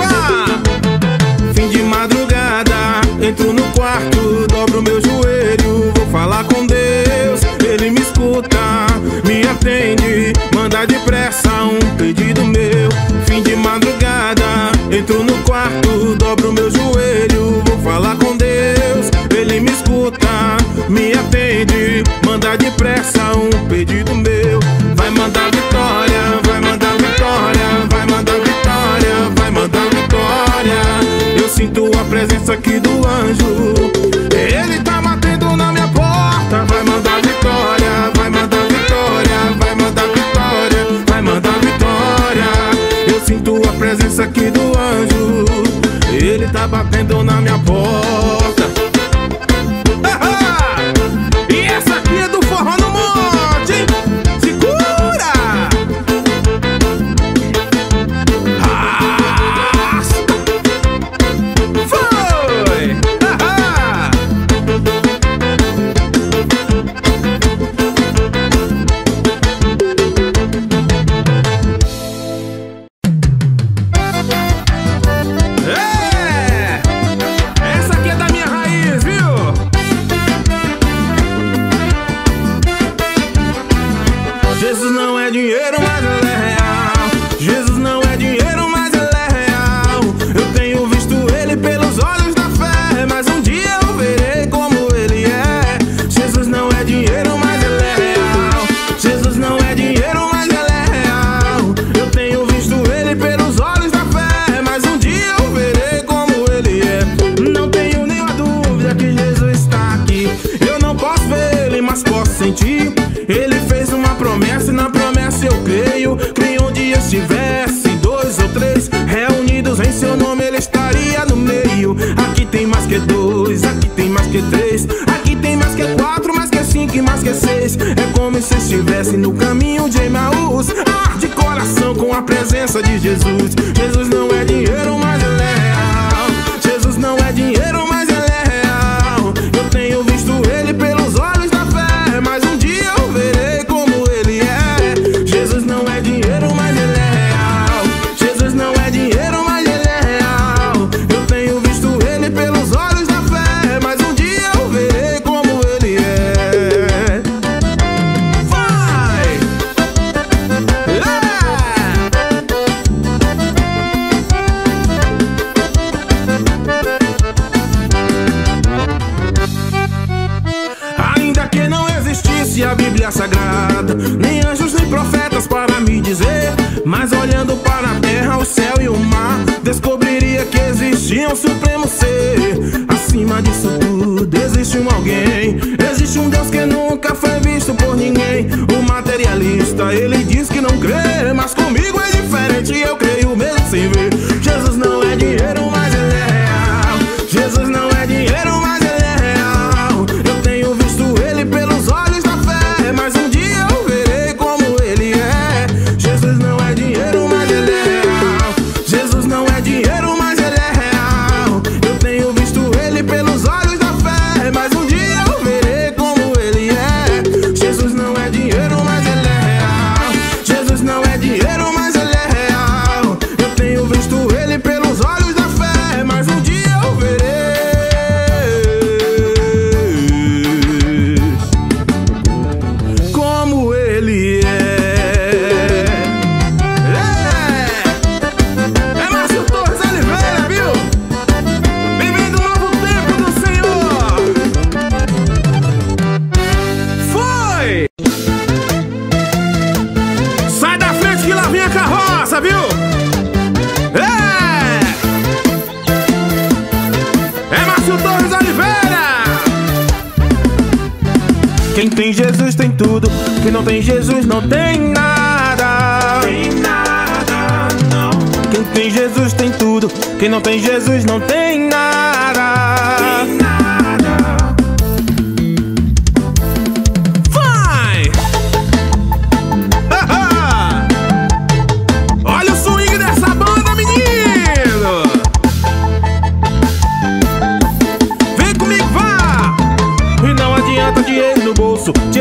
Rock.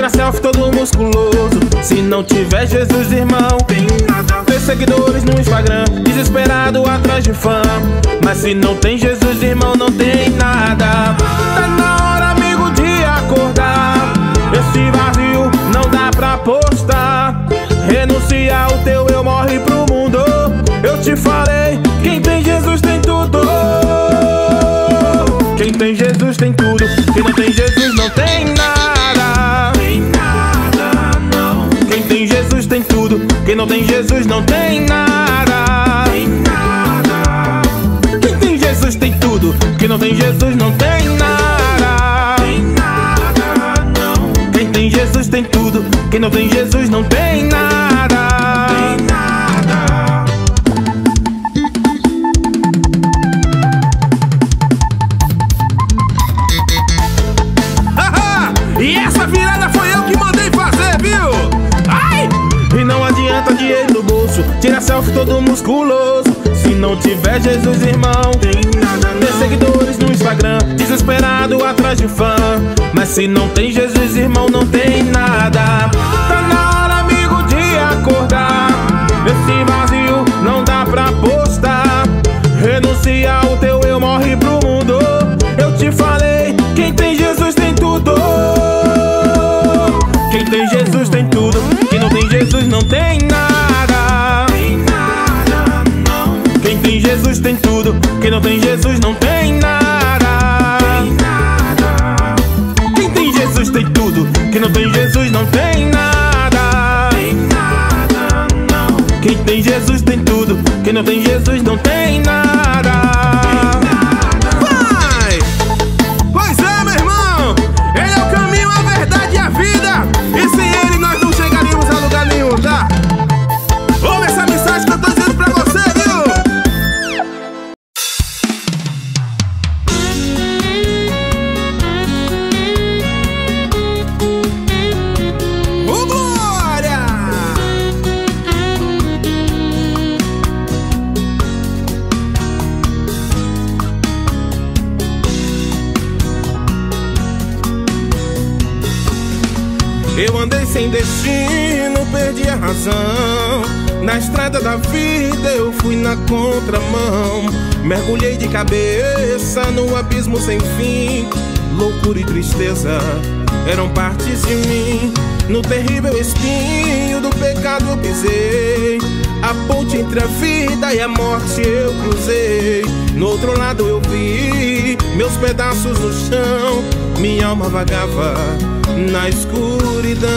Tira selfie todo musculoso. Se não tiver Jesus, irmão, Tem nada. ter seguidores no Instagram, desesperado atrás de fã. Mas se não tem Jesus, irmão, não tem nada. Tá na hora, amigo, de acordar. Esse vazio não dá pra postar. Renuncia o teu eu morre pro mundo. Eu te falei, quem tem Jesus tem tudo. Quem tem Jesus tem tudo. Quem não tem Jesus não tem nada. Não tem Jesus não tem nada. Tem nada. Quem tem Jesus tem tudo. Quem não tem Jesus não tem nada. Tem nada, não. Quem tem Jesus tem tudo. Quem não tem Jesus não tem nada. Todo musculoso. Se não tiver Jesus, irmão, Tem nada, seguidores no Instagram, desesperado atrás de fã. Mas se não tem Jesus, irmão, não tem nada. Tá Vagava na escuridão.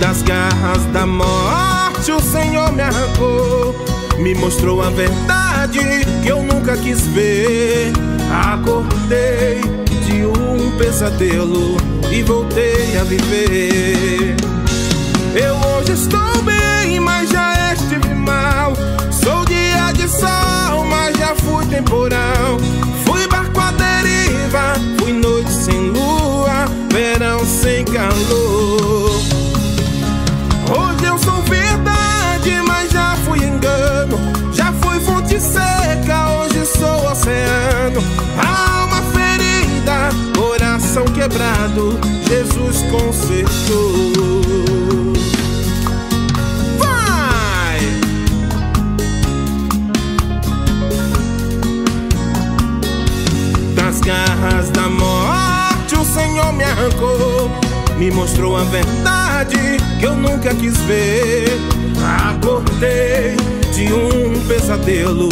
Das garras da morte o Senhor me arrancou. Me mostrou a verdade que eu nunca quis ver. Acordei de um pesadelo e voltei a viver. Eu hoje estou bem, mas já estive mal. Sou dia de sol, mas já fui temporal. Fui barco à deriva, verão sem calor. Hoje eu sou verdade, mas já fui engano. Já fui fonte seca, hoje sou oceano. Alma ferida, coração quebrado, Jesus consertou. Vai! Das garras da morte Senhor me arrancou Me mostrou a verdade que eu nunca quis ver. Acordei de um pesadelo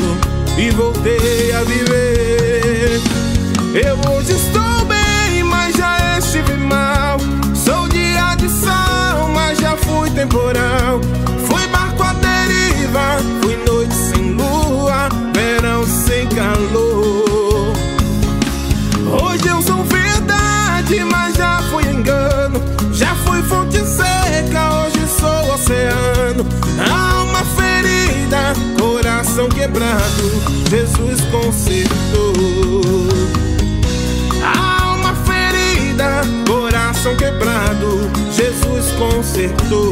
e voltei a viver. Eu hoje estou bem, mas já estive mal. Sou de sol, mas já fui temporal. Fui barco à deriva, mas já fui engano. Já fui fonte seca, hoje sou oceano. Alma ferida, coração quebrado, Jesus consertou. Alma ferida, coração quebrado, Jesus consertou.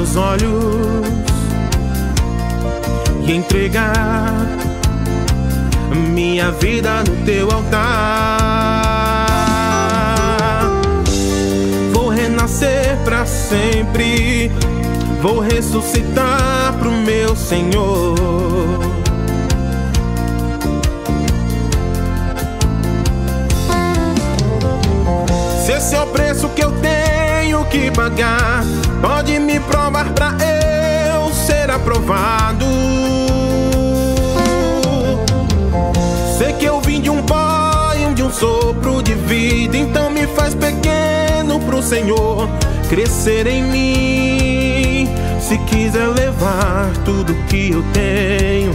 Meus olhos e entregar minha vida no teu altar. Vou renascer pra sempre, vou ressuscitar pro meu Senhor. Se esse é o preço que eu tenho que pagar, pode me provar pra eu ser aprovado. Sei que eu vim de um pai, de um sopro de vida, então me faz pequeno pro Senhor crescer em mim. Se quiser levar tudo que eu tenho,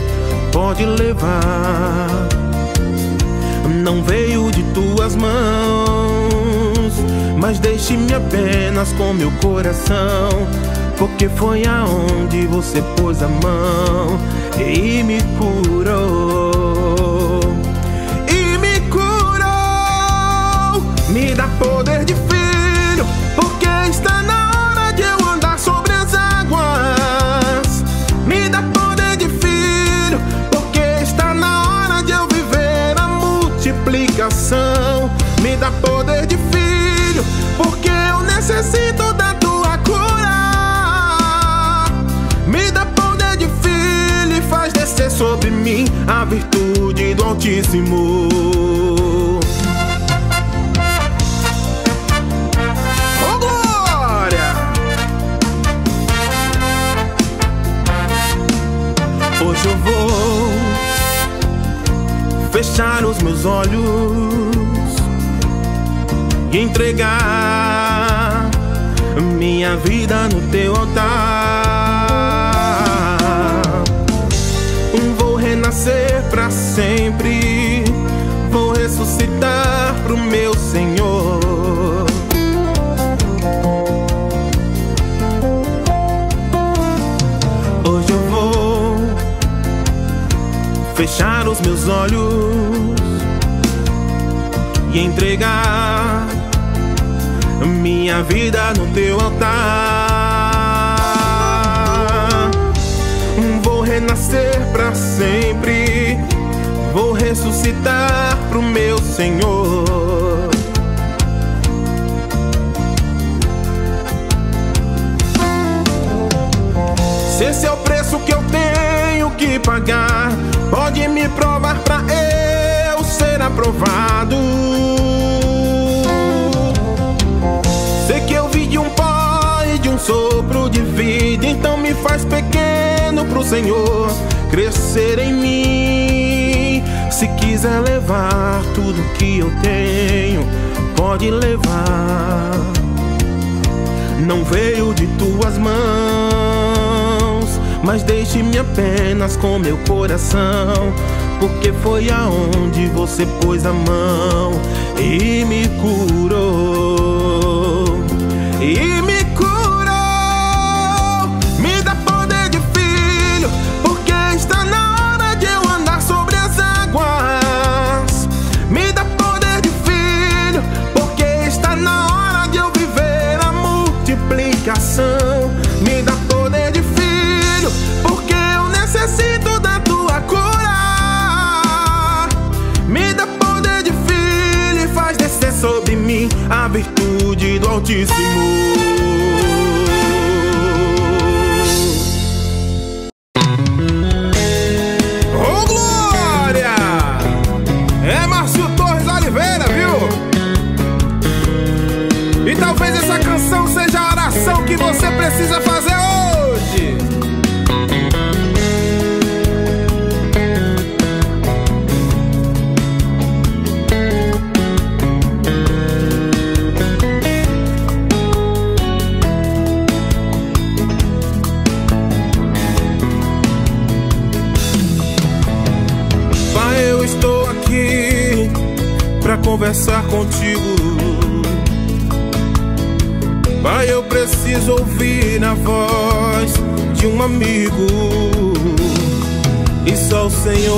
pode levar não veio de tuas mãos, mas deixe-me apenas com meu coração, porque foi aonde você pôs a mão e me curou. E me curou, me dá poder de filho, porque está na hora de eu andar sobre as águas. Me dá poder de filho, porque está na hora de eu viver a multiplicação. Me dá poder necessito da tua cura. Me dá poder de filho e faz descer sobre mim a virtude do Altíssimo. Glória! Hoje eu vou fechar os meus olhos e entregar minha vida no teu altar. Vou renascer pra sempre, vou ressuscitar pro meu Senhor. Hoje eu vou fechar os meus olhos e entregar minha vida no teu altar. Vou renascer pra sempre, vou ressuscitar pro meu Senhor. Se esse é o preço que eu tenho que pagar, pode me provar pra eu ser aprovado. Sopro de vida, então me faz pequeno pro Senhor crescer em mim. Se quiser levar tudo que eu tenho, pode levar não veio de tuas mãos, mas deixe-me apenas com meu coração, porque foi aonde você pôs a mão e me curou. E me Altíssimo.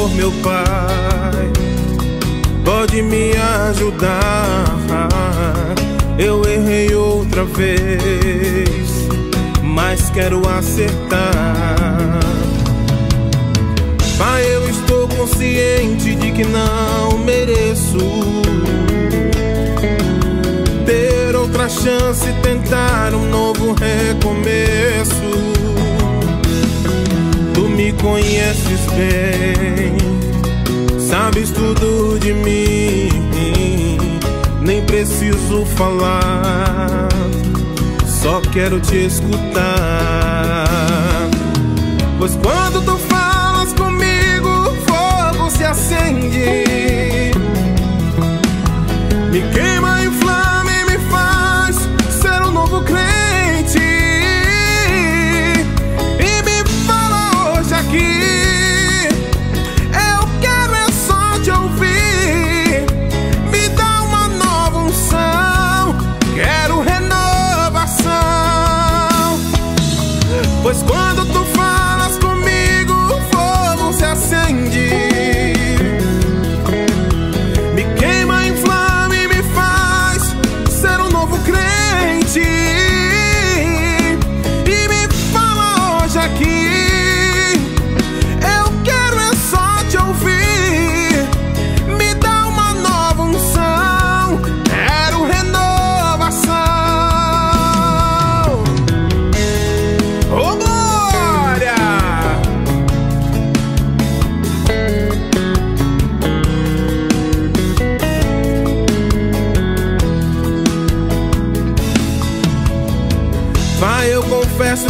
Senhor, meu Pai, pode me ajudar. Eu errei outra vez, mas quero acertar. Pai, eu estou consciente de que não mereço ter outra chance, tentar um novo recomeço. Conheces bem, sabes tudo de mim, nem preciso falar, só quero te escutar. Pois quando tu falas comigo, fogo se acende. Me queima,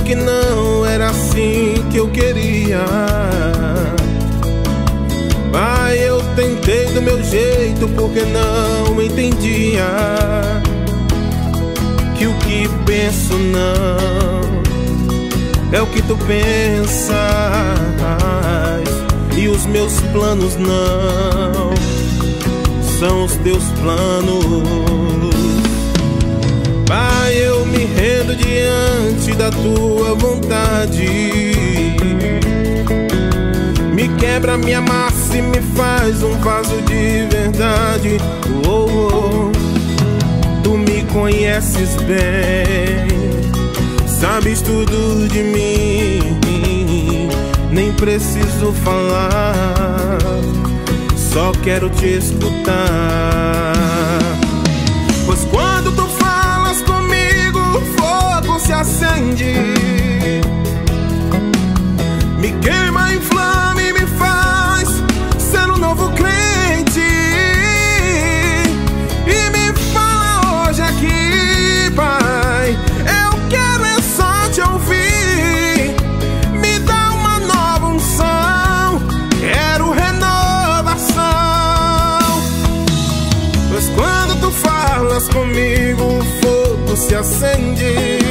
que não era assim que eu queria. Pai, eu tentei do meu jeito porque não entendia que o que penso não é o que tu pensas e os meus planos não são os teus planos. Pai, eu me rendo diante da tua vontade. Me quebra, me amassa e me faz um vaso de verdade. Oh, oh. Tu me conheces bem, sabes tudo de mim. Nem preciso falar, só quero te escutar. acende, me queima, inflama e me faz ser um novo crente. E me fala hoje aqui, Pai, eu quero é só te ouvir. Me dá uma nova unção, quero renovação. Pois quando tu falas comigo, o fogo se acende.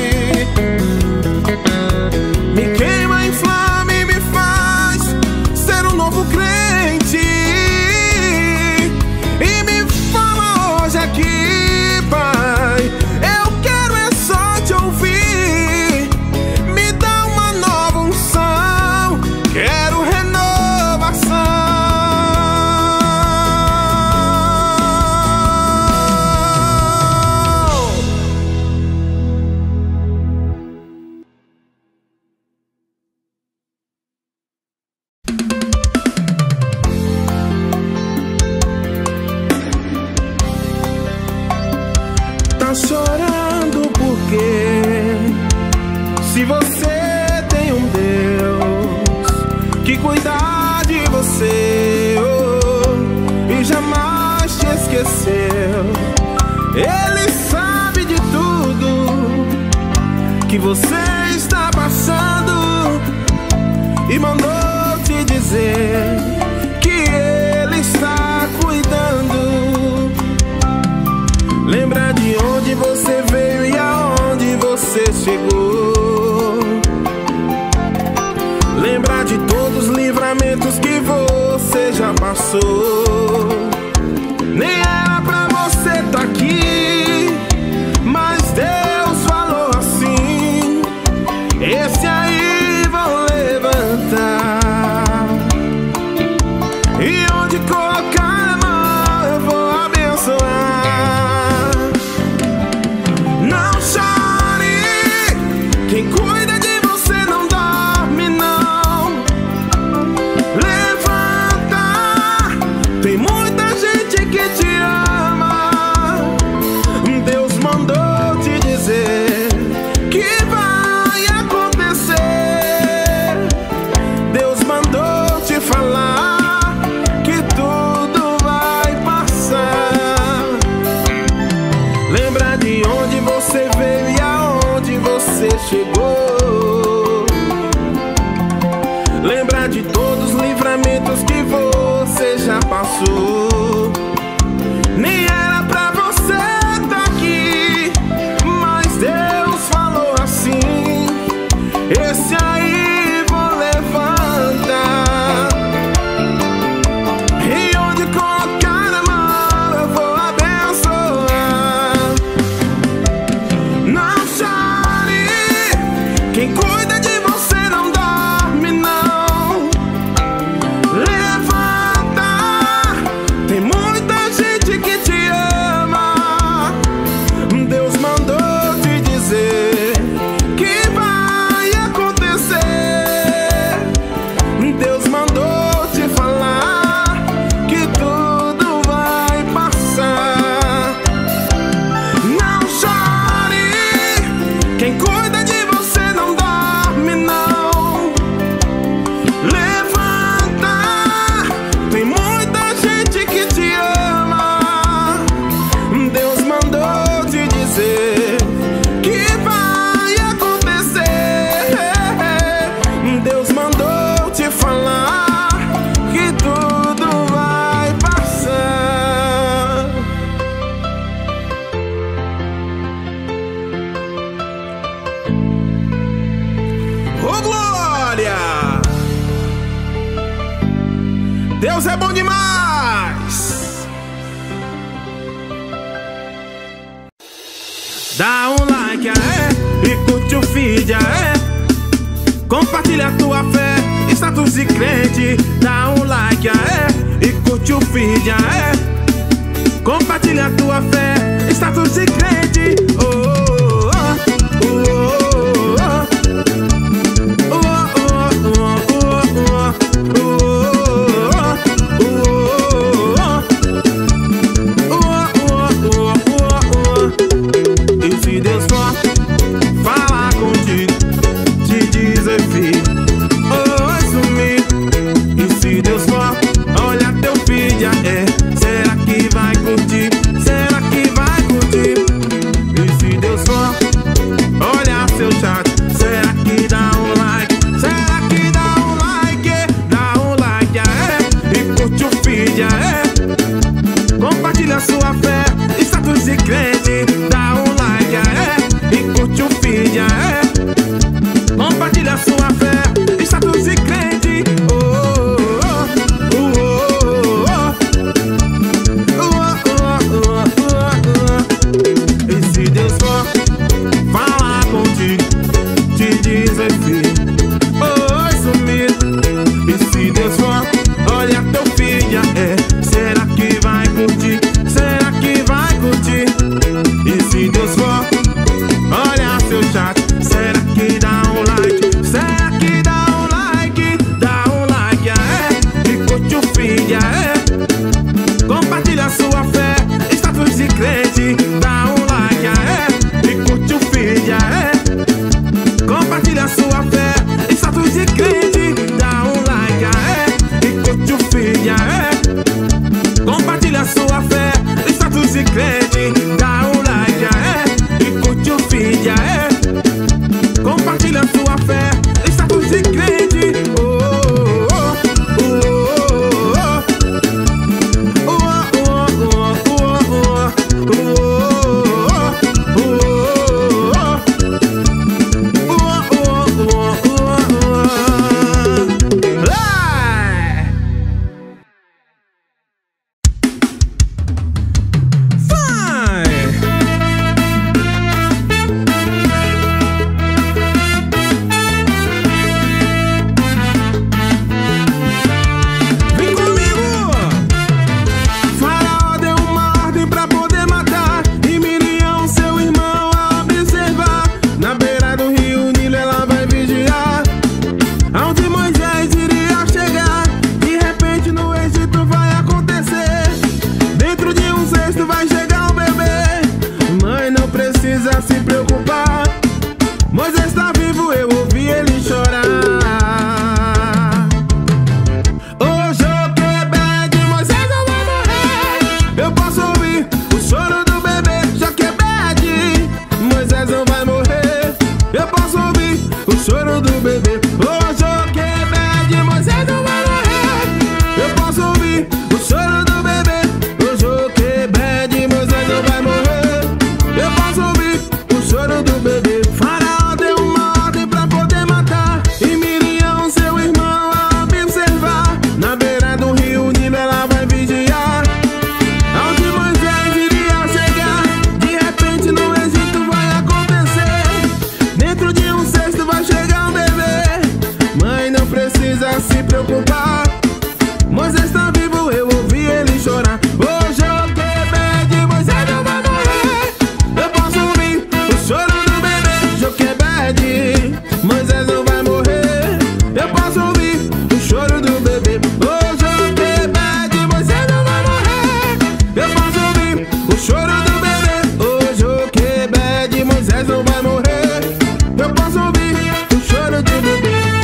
söyle deli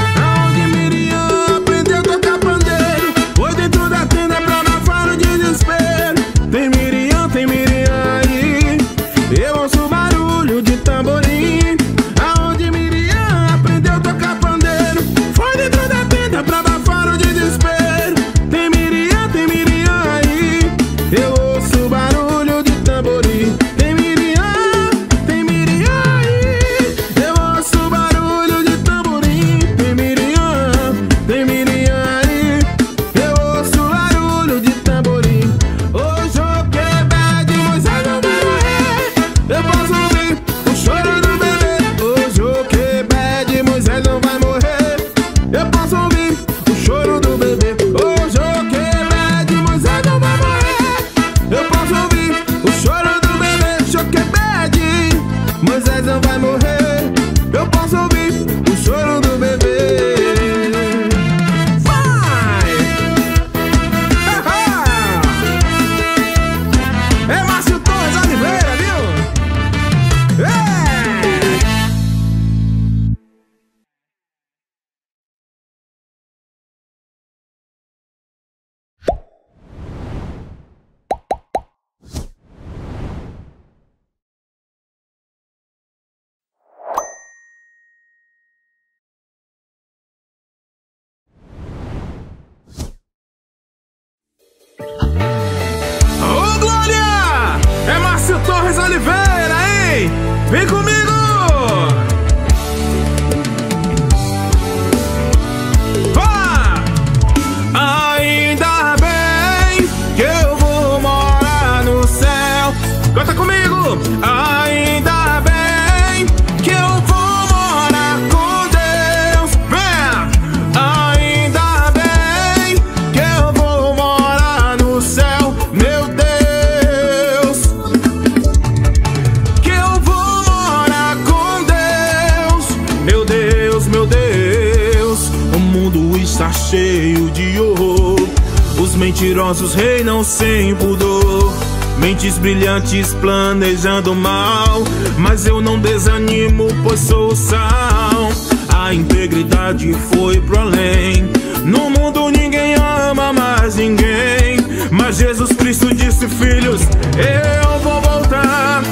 Ô, Glória! É Márcio Torres Oliveira, hein? Vem comigo! criminosos reinam sem pudor. Mentes brilhantes planejando mal, mas eu não desanimo, pois sou sal. A integridade foi pro além. No mundo ninguém ama mais ninguém. Mas Jesus Cristo disse, filhos, eu vou voltar.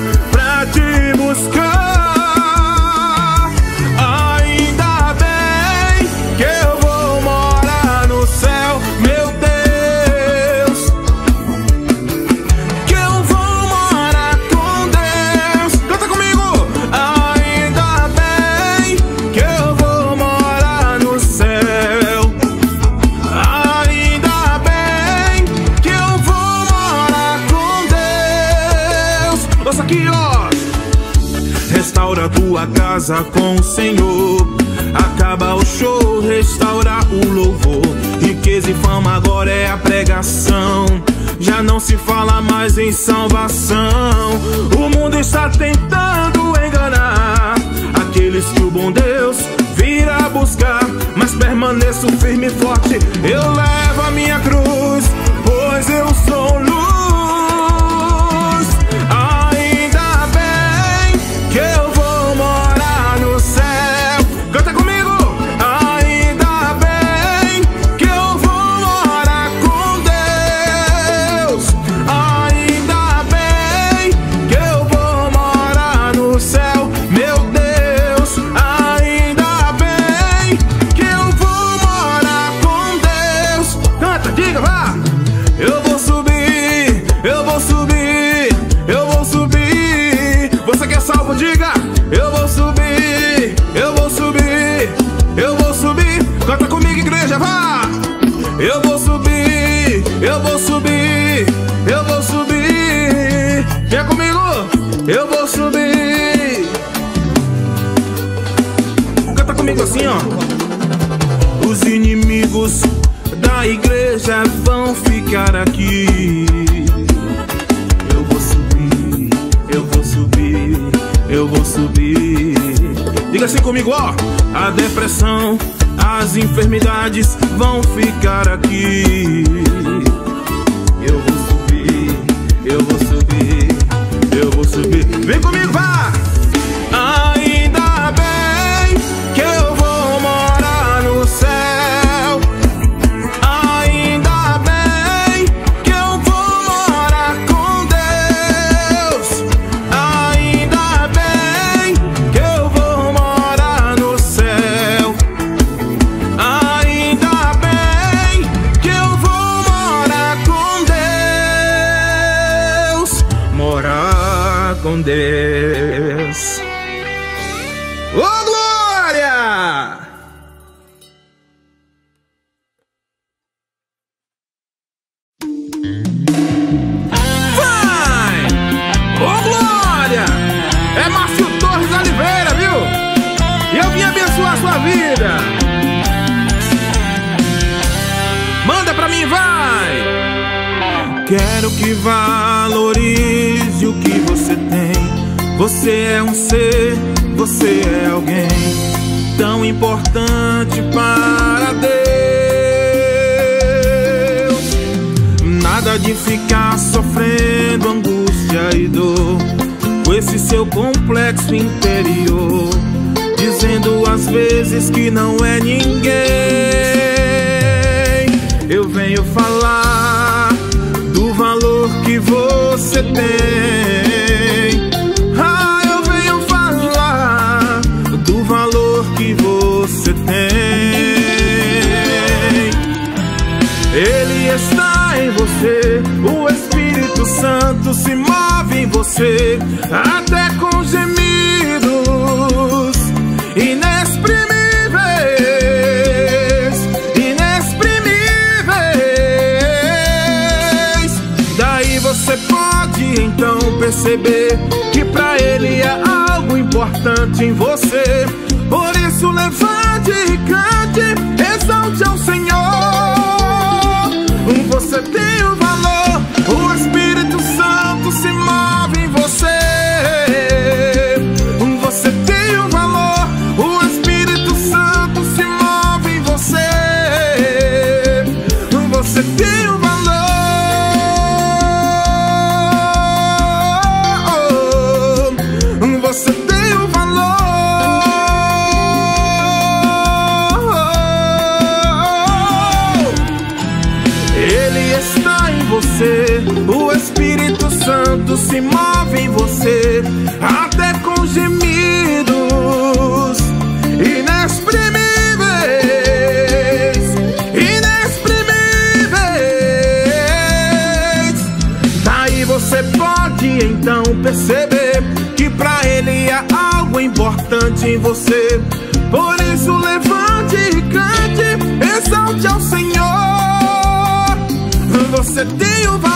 restaura tua casa com o Senhor. Acaba o show, restaura o louvor. Riqueza e fama agora é a pregação. Já não se fala mais em salvação. O mundo está tentando enganar aqueles que o bom Deus virá buscar. Mas permaneço firme e forte. Eu levo a minha cruz, pois eu sou assim, ó. Os inimigos da igreja vão ficar aqui. Eu vou subir, eu vou subir, eu vou subir. Diga assim comigo, ó. A depressão, as enfermidades vão ficar aqui. Eu vou subir, eu vou subir, eu vou subir. Vem comigo, vá! Você tem. Ah, eu venho falar do valor que você tem. Ele está em você, o Espírito Santo se move em você, até perceber que pra ele é algo importante em você. Por isso levante e cante, exalte ao Senhor. Você tem o Santo se move em você, até com gemidos inexprimíveis, inexprimíveis. Daí você pode então perceber que pra ele é algo importante em você. Por isso levante e cante, exalte ao Senhor. Você tem o valor,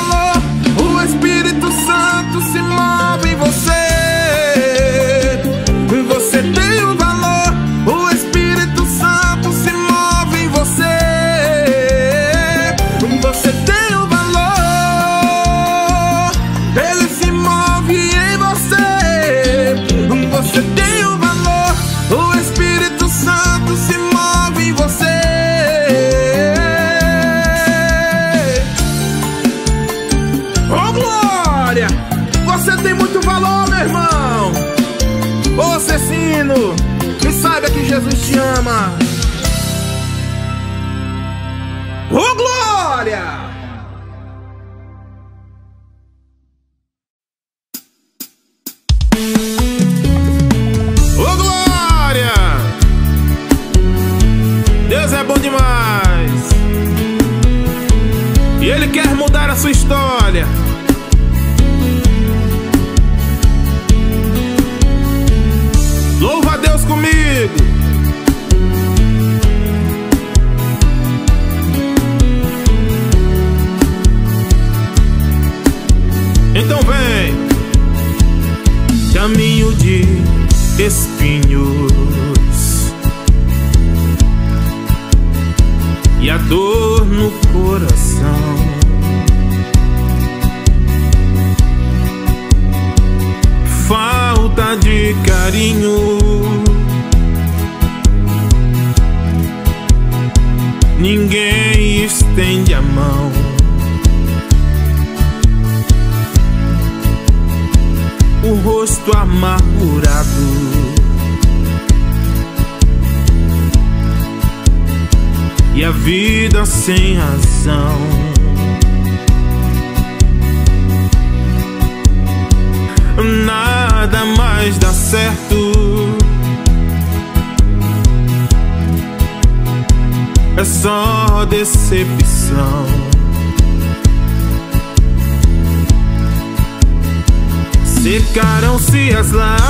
carinho. Ninguém estende a mão. O rosto amargurado. e a vida sem razão. Nada mais dá certo. É só decepção. Secaram-se as lágrimas.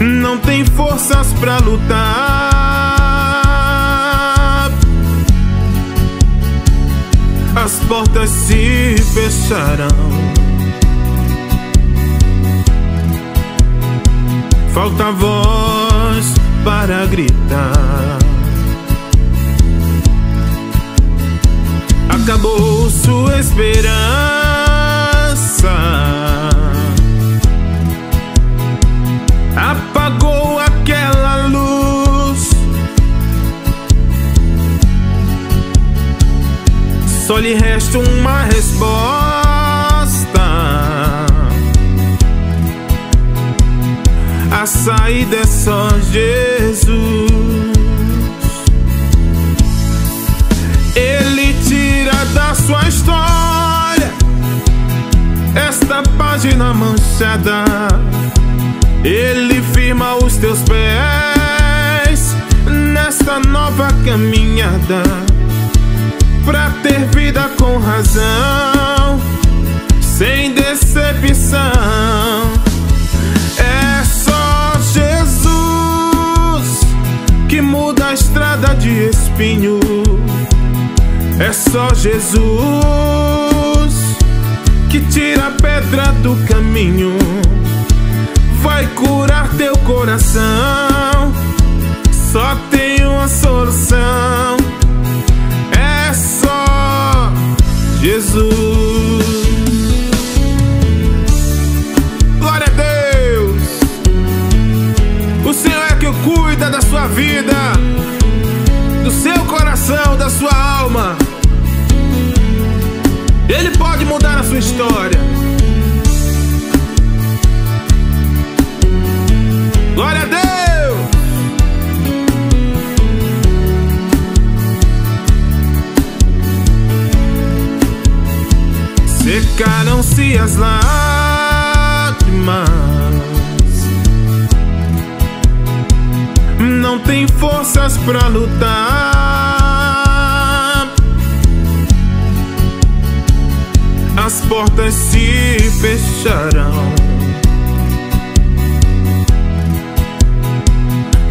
não tem forças pra lutar. As portas se fecharão. Falta voz para gritar. Acabou sua esperança. Só lhe resta uma resposta. A saída é só Jesus. Ele tira da sua história esta página manchada ele firma os teus pés nesta nova caminhada ter vida com razão, sem decepção. É só Jesus que muda a estrada de espinho. É só Jesus que tira a pedra do caminho vai curar teu coração. Só tem uma solução. Glória a Deus. O Senhor é que cuida da sua vida, do seu coração, da sua alma. Ele pode mudar a sua história. Secaram-se as lágrimas. Não tem forças para lutar. As portas se fecharão.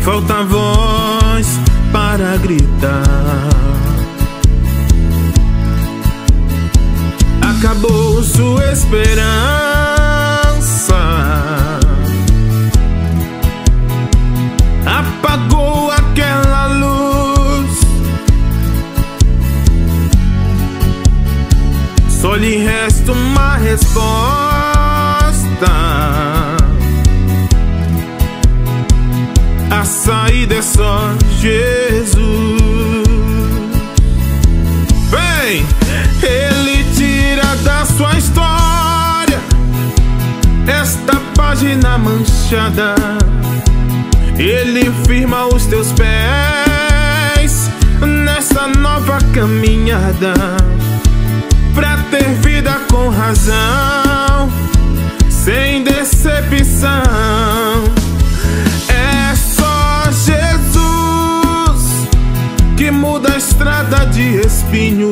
falta voz para gritar. Acabou sua esperança. Apagou aquela luz. Só lhe resta uma resposta. saída é só Jesus. Página manchada. Ele firma os teus pés nessa nova caminhada pra ter vida com razão, sem decepção. estrada de espinho.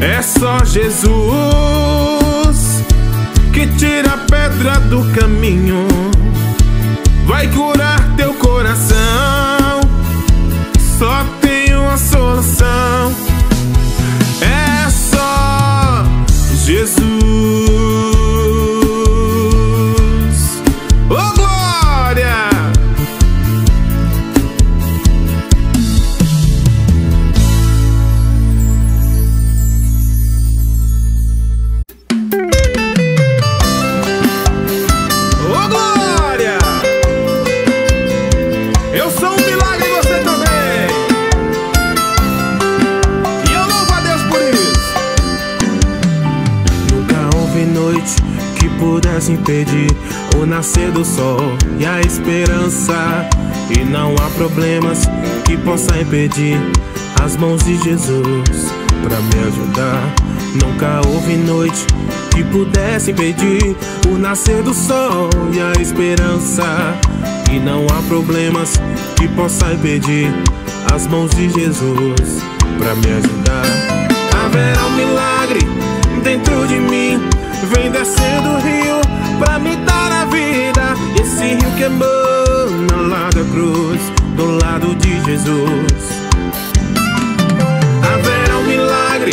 É só Jesus tira a pedra do caminho. Vai curar teu coração. pedi pedir as mãos de Jesus para me ajudar. Nunca houve noite que pudesse impedir o nascer do sol e a esperança. E não há problemas que possa impedir as mãos de Jesus para me ajudar. Haverá um milagre dentro de mim, vem descendo o rio para me dar a vida. Esse rio que emana da cruz do lado de Jesus. Haverá um milagre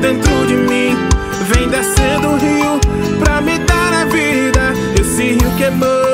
dentro de mim, vem descendo o rio pra me dar a vida. Esse rio que é mãe.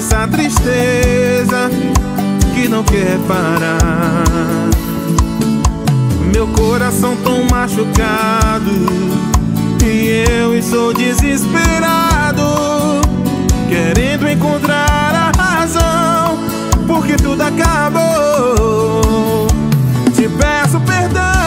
essa tristeza que não quer parar. Meu coração tão machucado e eu estou desesperado, querendo encontrar a razão porque tudo acabou. Te peço perdão.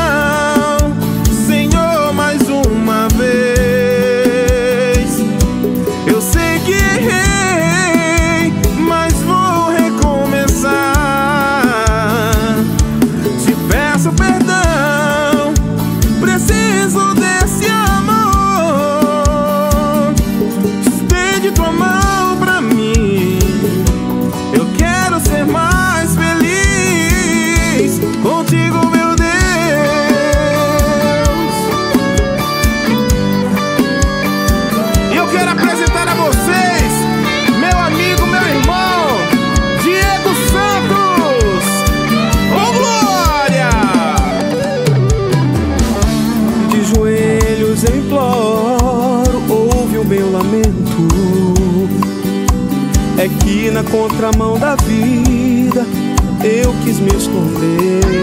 Contramão da vida eu quis me esconder.